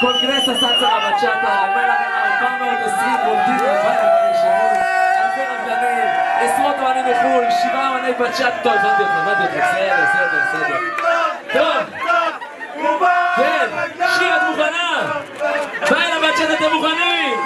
קונגרס הסלסה בבצ'אטה, 420 בולטים בבית הראשון, אלפי רקדנים, עשרות אמנים מחו"ל, שבעה אמני בצ'אטה, הבנתי אותך, הבנתי אותך, בסדר, בסדר, בסדר. טוב, כן, שיר את מוכנה? ביי לבצ'אטה, אתם מוכנים?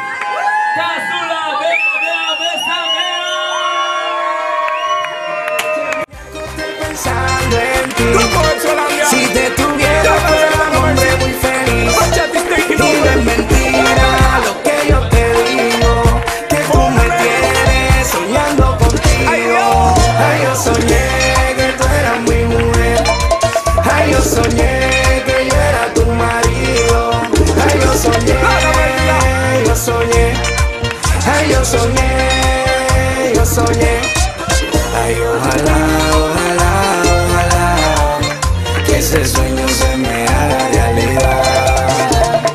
Yo soñé, yo soñé. Ay, ojalá, ojalá, ojalá que ese sueño se me haga realidad.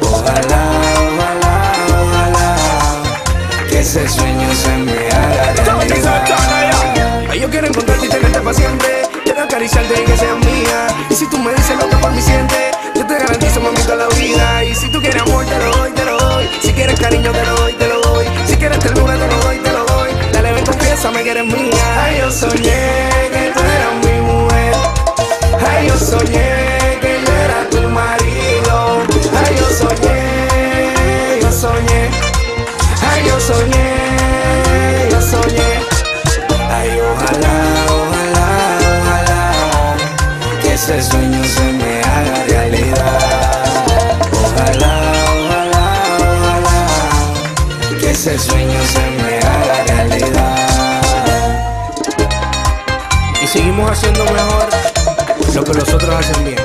Ojalá, ojalá, ojalá que ese sueño se me haga realidad. Ay, yo quiero encontrarte y tenerte paciente. Quiero acariciarte y que seas mía. Y si tú me dices lo que por mí sientes, Ay, yo soñé que tú eras mi mujer. Ay, yo soñé que yo era tu marido. Ay, yo soñé, yo soñé. Ay, yo soñé, yo soñé. Ay, ojalá, ojalá, ojalá que ese sueño se me haga realidad. Ojalá, ojalá, ojalá que ese sueño se me Seguimos haciendo mejor lo que los otros hacen bien.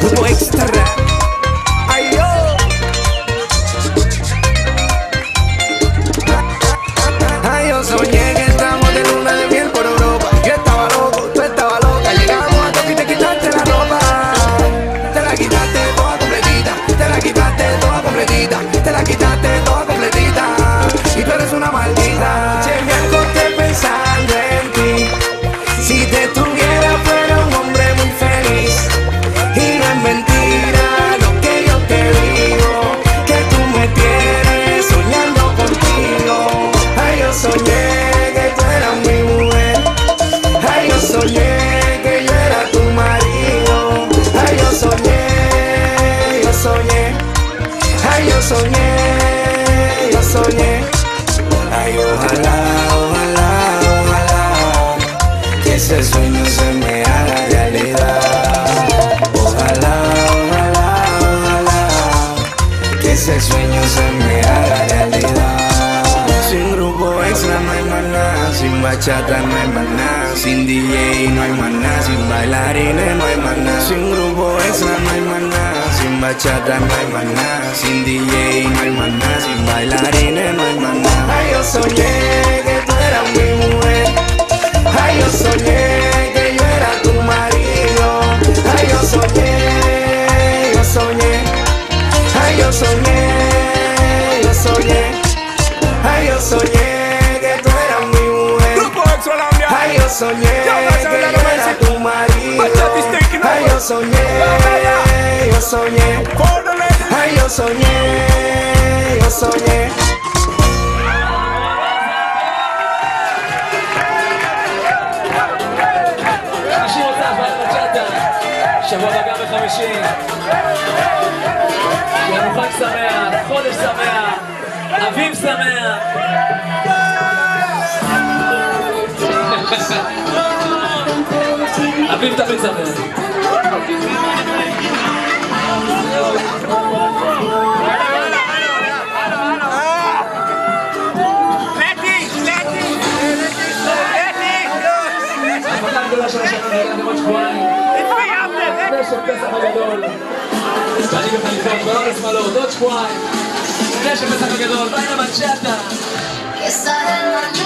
Grupo extra. Soñé que tú eras mi mujer. Ay, yo soñé que yo era tu marido. Ay, yo soñé, yo soñé. Ay, yo soñé, yo soñé. Ay, ojalá, ojalá, ojalá que ese sueño se me haga realidad. Ojalá, ojalá, ojalá que ese sueño se me haga realidad. Sin bachata no hay nada, sin DJ no hay nada, sin bailarines no hay nada, sin grupo extra no hay nada, sin bachata no hay nada, sin DJ no hay nada, sin bailarines no hay nada. Ay, yo soñé soñé que yo era tu marido. Ay, yo soñé, yo soñé. Ay, yo soñé, yo soñé. שבוע הבא גם בחמישי. שיהיה לנו חג שמח, חודש שמח, אביב שמח. של פסח הגדול. ואני בחליפות, ולא לשמאלות, עוד שבועיים. לפני של פסח הגדול, ביי לבצ'אטה. Esa hermana es